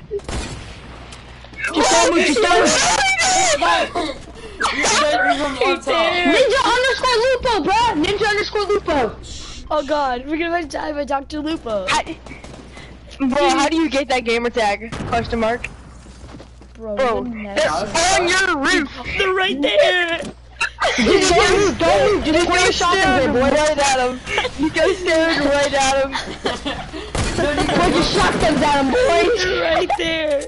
Just don't move, just don't move. Ninja underscore Lupo, bro. Ninja underscore Lupo. Oh god, we're gonna die by Dr. Lupo. How, bro, how do you get that gamer tag? Question mark. Bro, Bro, they're next. on your roof. They're right there. Just don't move, don't move. Just point your shotguns there, boy. right at him. You go staring right at him. Point your shotguns at him, boy. Right there.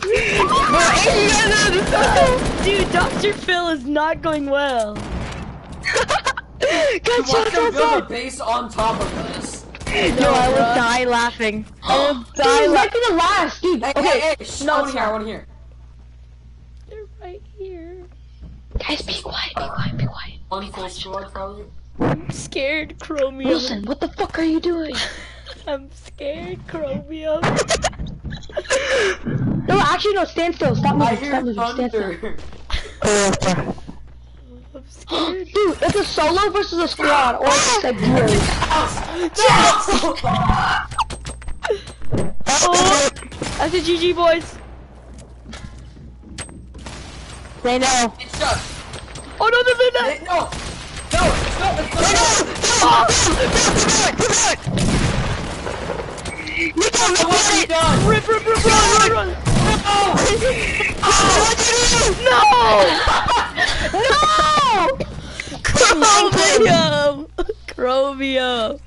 Bro, Andy, you gotta know this. Dude, Dr. Phil is not going well. Good Watch shot, them good build a shot. base on top of us. No, I will die laughing. I will Dude, die might laughing. be the last, dude. Hey, Okay, hey, hey, shh, No, I wanna it's hear, I not. wanna hear. They're right here. guys, be quiet, be quiet, be quiet. One full squad, probably. I'm scared, Chromium. Wilson, what the fuck are you doing? I'm scared, Chromium. No, actually, no, stand still. Stop I moving, hear stop moving, stand still. I'm scared. Dude, it's a solo versus a squad, or it's a duo. Oh, that's a GG, boys. They know. It's just. Oh no, no, no, no. Hey, no! No! Stop! Stop! What have you done? Rip, rip, rip, run, run, run. No! No! Chromium. Chromium.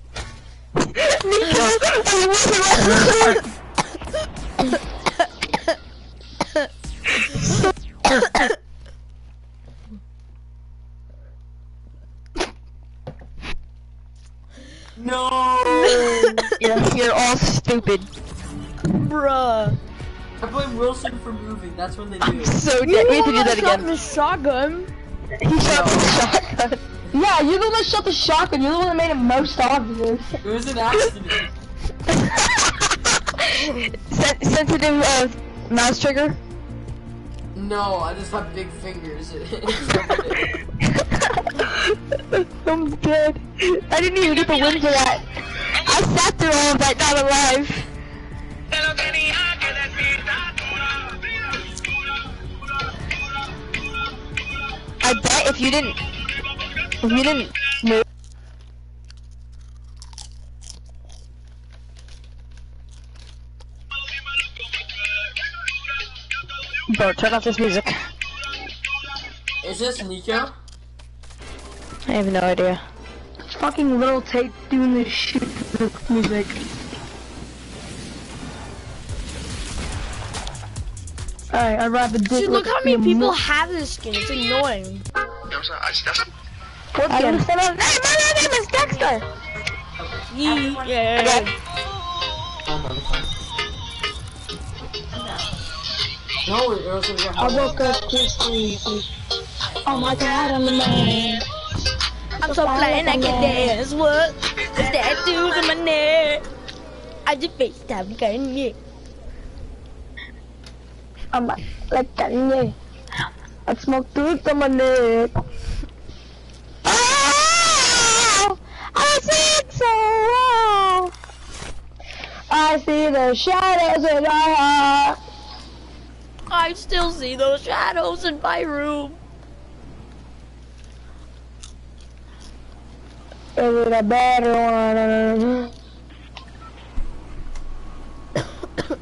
No! You're, you're all stupid. Bruh. I blame Wilson for moving. That's when they do it. So dead. We have to do that Shot again. the shotgun. He shot the shotgun. Yeah, you're the one that shot the shotgun. You're the one that made it most obvious. It was an accident. Sen- sensitive uh, mouse trigger. No, I just have big fingers. I'm dead. I didn't even get the win for that. I sat through all of that, not alive. I bet if you didn't, if you didn't move. Bro, turn off this music. Is this Nico? I have no idea. It's fucking little tape doing this shit with music. Alright, I'd rather do Dude, look how many people have this skin. It's annoying. What I skin? understand. Hey, my name is Dexter. Yeah. No, it was in I woke up to sleep. Oh my god, I'm the man. I'm so flying I can dance. What? Tattoos on my neck. I just FaceTime Kanye. I'm like Kanye. I smoke tooth on my neck. Oh, I see so. I see the shadows in my heart. I still see those shadows in my room. Is it a better one?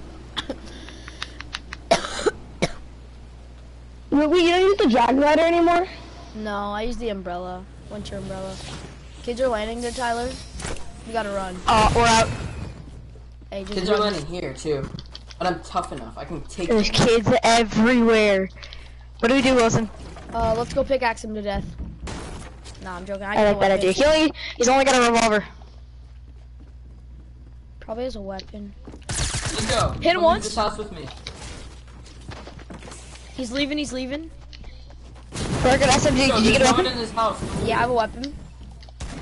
Wait, wait, you don't use the drag glider anymore? No, I use the umbrella. Winter umbrella. Kids are landing there, Tyler. You gotta run. Uh, we're out. Hey, just Kids are run. landing here too. But I'm tough enough. I can take There's them. kids everywhere. What do we do, Wilson? Uh, let's go pickaxe him to death. Nah, I'm joking. I, I like that idea. weapon. He only, he's only got a revolver. Probably has a weapon. Let's go. Hit him once. to This house with me. He's leaving, he's leaving. We're good SMG. Go, Did you get a no one weapon? in this house. Yeah, I have a weapon.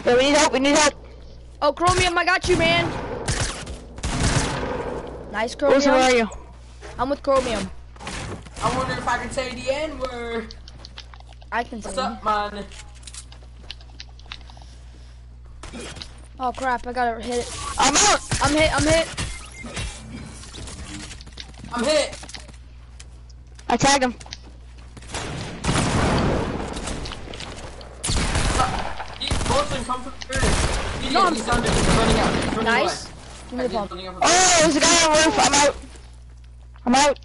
Yeah, we need help. We need help. Oh, Chromium, I got you, man. Nice, Wilson, where are you? I'm with Chromium. I wonder if I can say the N word. I can see What's him. up, man? Oh crap, I gotta hit it. I'm out. I'm hit, I'm hit. I'm hit. I tagged him. He, Wilson, come for first. He, No, I'm- he's under. He's running out. He's running Nice. Give me the pump. Oh, there's a guy on the roof. I'm out. I'm out.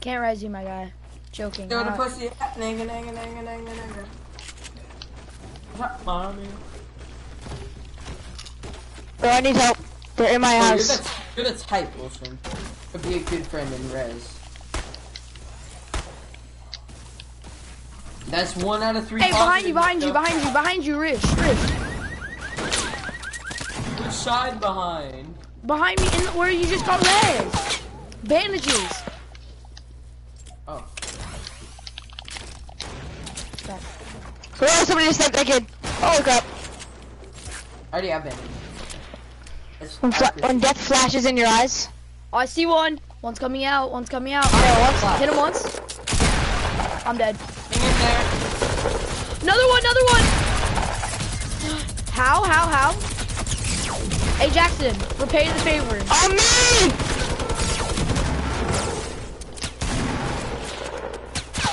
Can't res you, my guy. Joking. Throw the Not- pussy. Nanga, nanga, nanga, nanga, nanga. What's mommy? Bro, I need help. They're in my Oh, you're, house. the, you're the type, Wilson. To be a good friend in res. That's one out of three. Hey, behind you, behind you, behind you, behind you, Rich, Rich. Which side behind? Behind me, in the, where you just got res. Bandages. Oh. Oh, somebody just sniped that kid. Holy crap. I already have been. It's When, when death flashes in your eyes. Oh, I see one. One's coming out. One's coming out. Flash. Hit him once. I'm dead. Hang in there. Another one, another one. How, how, how? Hey, Jackson, repay the favor. Oh, On me!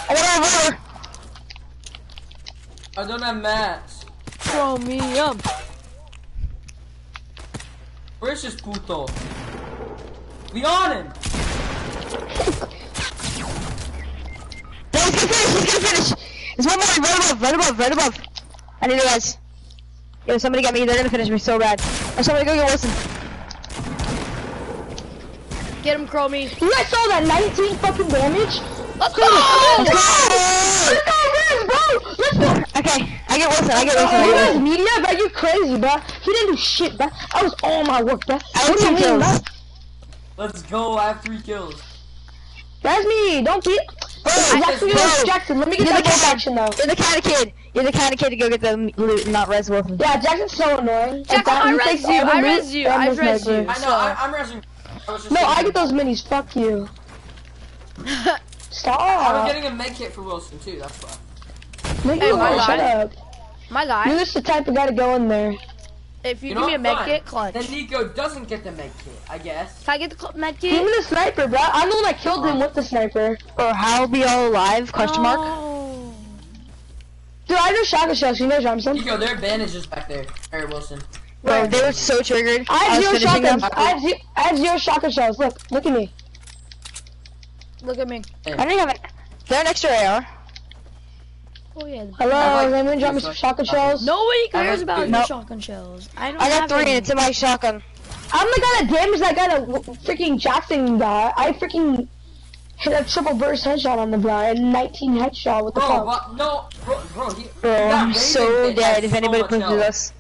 I got a revolver. I don't have mats. Chromium. Where's this puto? We on him! No, he's gonna finish. He's gonna finish. There's one more right above, right above, right above. I need a res. Yo, somebody get me. They're gonna finish me so bad. Or somebody go get Wilson. Get him, Chromie. You guys saw that 19 fucking damage? Let's go! Let's go! Let's go, Riz, bro! Let's go! Okay, I get Wilson. I get Wilson. Oh, you guys media, bro? You crazy, bro? He didn't do shit, bro. That was all my work, bro. I What had two kills. bro? Let's go, I have three kills. That's me. Don't be. Bro, Jackson, bro. Jackson, let me get You're that the bolt kind- action though. You're the kind of kid. You're the kind of kid to go get the loot, and not res Wilson. Yeah, Jackson's so annoying. Jackson, that, I he res takes you, all the I loot res you, I res you. I know, I, I'm resing. I was just No, I get those minis. Fuck you. Stop. I Stop. was getting a med kit for Wilson too, that's why. Nigga, Hey, my shut up. My guy. You're just the type of guy to go in there. if you, You give know me a what? med kit, clutch. Then Nico doesn't get the med kit, I guess. Can I get the cl- med Give me the sniper, bro. I'm the one that killed him with the sniper. Or how be all alive? Question mark. No. Dude, I just shotgun shells. You know, Johnson. Nico, there are bandages back there. Harry Wilson. Bro, they were so triggered. I have was zero finishing them. shotguns. I have, zero, I have zero shotgun shells. Look, look at me. Look at me. I don't even have it. They're an extra AR. Oh yeah. Hello, I like- is anyone drop me some Yes, shotgun I- shells? Nobody I cares about three. your Nope. shotgun shells. I don't I got have three, any. and it's in my shotgun. I'm the guy that damaged that guy that freaking Jackson guy. I freaking hit a triple burst headshot on the guy and 19 headshot with the Bro, pump. what? No, bro, bro, he, Bro, I'm so dead if so anybody much pushes us.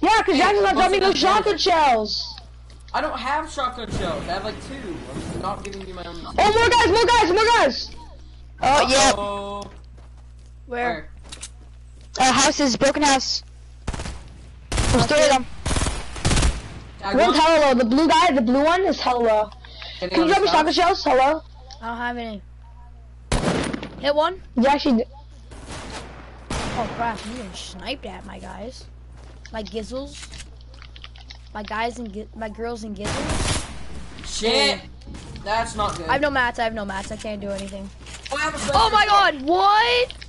Yeah, because Jackson's not dropping no What's the shotgun shells. I don't have shotgun shells. I have like two. I'm not giving you my own. Oh, more guys, more guys, more guys. Oh, yeah. Uh-oh. Where? Uh, houses, broken house. There's three of them. Tag One's one. hella low. The blue guy, the blue one is hella low. Getting Can you drop me the shotgun stop. shells? Hello? I don't have any. Hit one. You actually. Oh crap! You getting sniped at, my guys. My gizzles. My guys and my girls and gizzles. Shit. That's not good. I have no mats. I have no mats. I can't do anything. Oh, I have a Oh my god! What?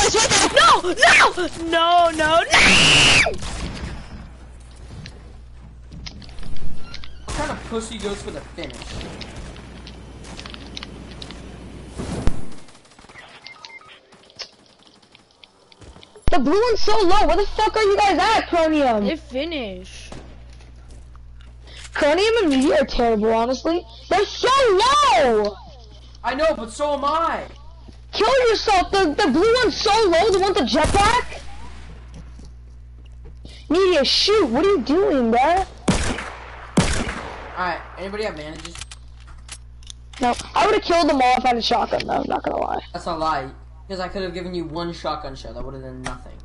Oh, no, it's right there. No! No! No! No! No! What kind of pussy goes for the finish? The blue one's so low. Where the fuck are you guys at, Chromium? They finish. Chromium and me are terrible, honestly. They're so low! I know, but so am I. Kill yourself! The, the blue one's so low, the one with the jetpack! Media, shoot! What are you doing, bruh? Alright, anybody have bandages? No, I would have killed them all if I had a shotgun, though, I'm not gonna lie. That's a lie. Because I could have given you one shotgun shell. That would have done nothing.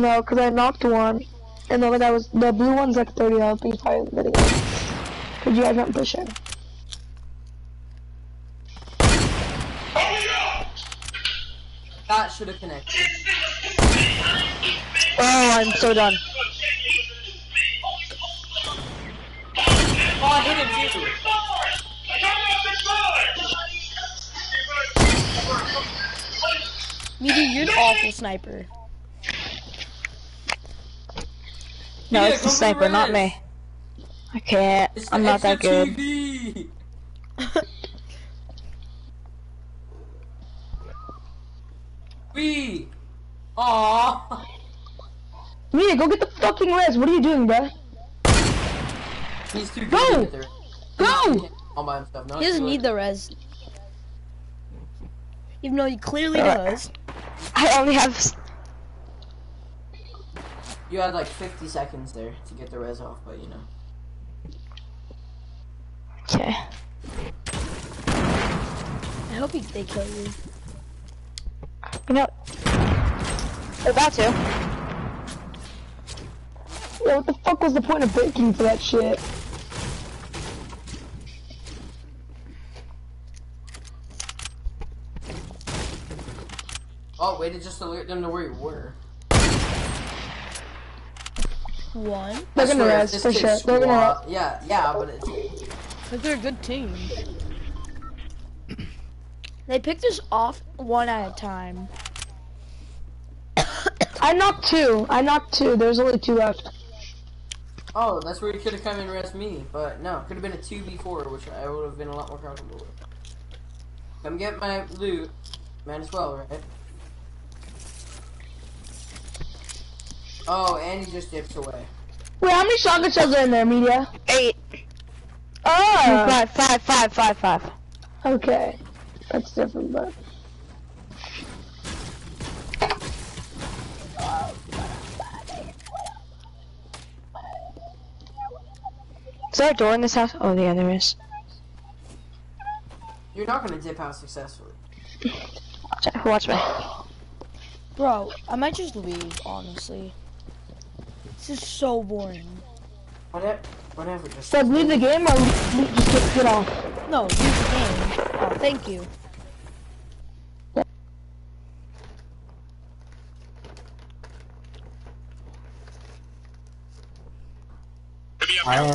No, because I knocked one. And the other guy was, the blue one's like 30 health, he's probably it. Because you guys aren't pushing. Should have connected. Oh, I'm so done. Oh, I hit him too. Meaty, you're an awful sniper. No, Yeah, it's the sniper, not me. I can't. It's I'm not that good. TV. We. Aww. Mia, go get the fucking res. What are you doing, bruh? He's too good Go! to. Go! All by himself. No, He doesn't need the res. Even though he clearly does. I only have. You had like 50 seconds there to get the res off, but you know. Okay. I hope he, they kill you. You know. They're about to. Yeah, what the fuck was the point of breaking for that shit? Oh, wait, it just alert them to where you were. One. They're gonna swear, res, for sure. They're gonna squat- Yeah, yeah, but it's. But they're a good team. They picked us off one at a time. I knocked two. I knocked two. There's only two left. Oh, that's where you could have come and rest me, but no, could have been a 2v4, which I would have been a lot more comfortable with. Come get my loot. Might as well, right? Oh, and he just dips away. Wait, how many shotgun shells are in there, media? Eight. Oh, Five, five, five, five, five. okay. That's different, but. There a door in this house? Oh, yeah, there is. You're not gonna dip out successfully. Watch, out, watch me. Bro, I might just leave, honestly. This is so boring. Whatever, whatever. Just So leave the game or le- just get, get off? No, leave the game. Oh, thank you. I have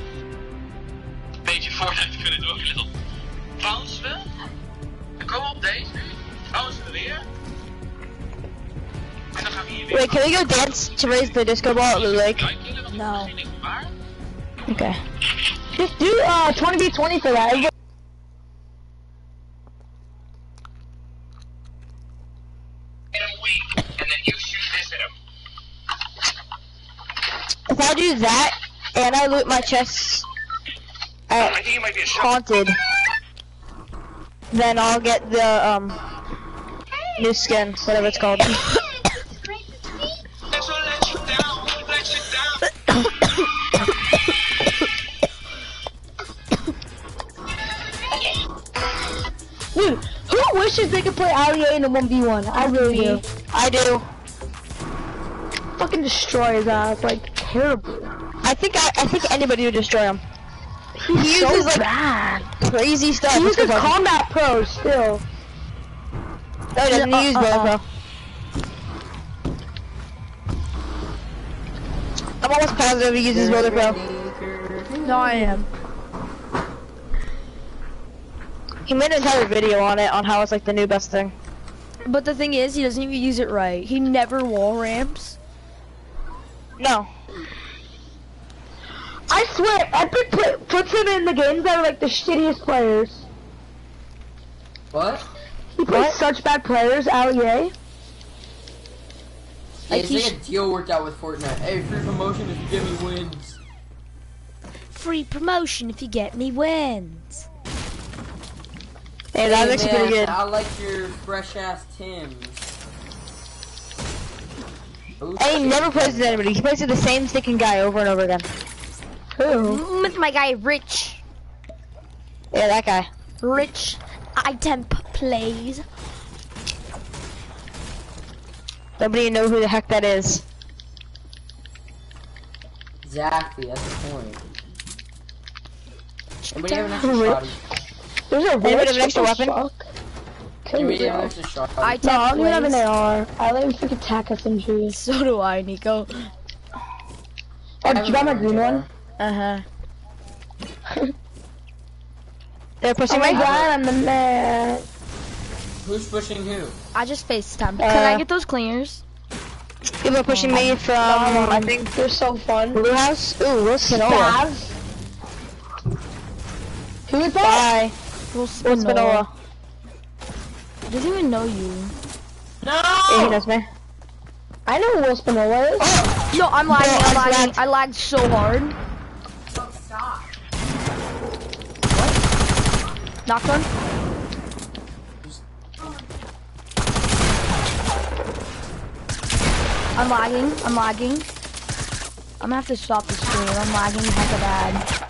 beetje vooruit kunnen doorlullen. Trouwens wel. Kom op deze nu. Trouwens weer. En dan gaan we hier weer. Wait, can we go dance to raise the disco ball at the lake? Kan killen, want No. dat is niet waar. Okay. Just do uh 20v20 for that. Everybody- In a week. And then you shoot this at him. If I do that and I loot my chests at I think it might be a shot. haunted, then I'll get the um new skin, whatever it's called. This will let you down. Let you down. Dude, who wishes they could play Ali-A in a 1v1? I really do. I do. Fucking destroy his ass, like, terrible. I think I, I think anybody would destroy him. He so uses, like, bad. Crazy stuff. He uses. Combat Pro still. No, he doesn't. Yeah, He uses uh, Builder uh, Pro. I'm almost positive he uses Builder Pro. No, I am. He made an entire video on it on how it's like the new best thing. But the thing is, he doesn't even use it right. He never wall ramps. No. I swear, Epic put, puts him in the games that are like the shittiest players. What? He plays What? such bad players, Ali-A. Yeah, Like it's he like a deal worked out with Fortnite. Hey, free promotion if you get me wins. Free promotion if you get me wins. Hey, that Hey, looks man, pretty good. I like your fresh ass Tims. Ooh, And he never plays with anybody. He plays with the same stinking guy over and over again. Who? With my guy Rich. Yeah, that guy. Rich item p- plays. Nobody know who the heck that is. Exactly, that's the point. Anybody have an extra shotty? There's a Anybody rich have an extra weapon? Anybody have an extra shotty? I No, I tap don't even have an plays. AR. I let him freaking attack SMG. So do I, Nico. Oh, did you got my green one? Uh huh. They're Oh pushing my me. god, I'm the man. Who's pushing who? I just FaceTime. Can I Uh, get those cleaners? People are pushing me from, I think, They're so fun. Blue House. Ooh, Will Spinola. Who is that? Bye. Will Will Spinola. Spinola. Doesn't even know you. Yeah, he knows me. I know who Will Spinola is. Yo, I'm lagging. Bro, I'm lagging. I lagged so hard. Knocked one. I'm lagging. I'm lagging. I'm gonna have to stop the stream. I'm lagging hecka bad.